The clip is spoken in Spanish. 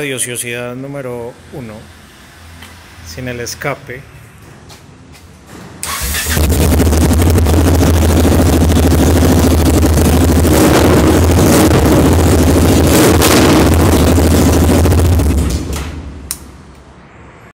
radiosidad número uno, sin el escape